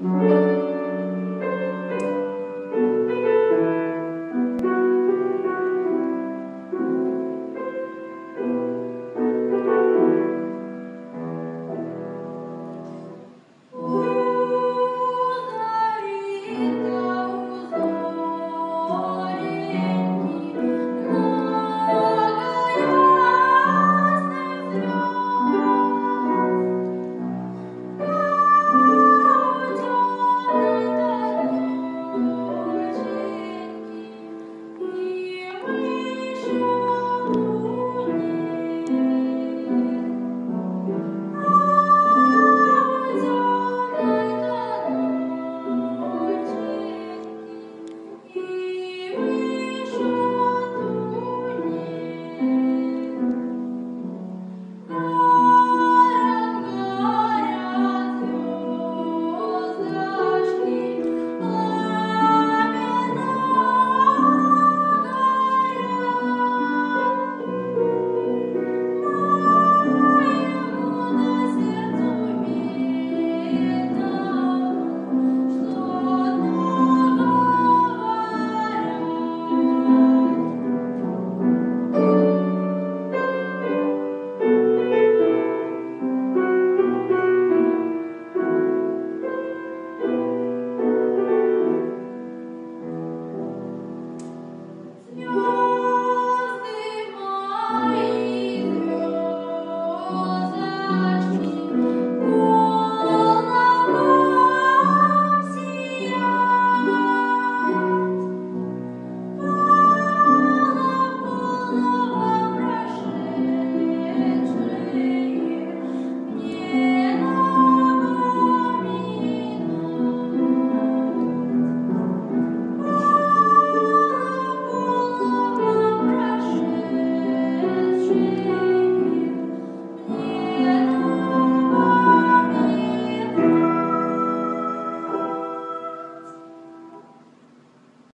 Mm-hmm.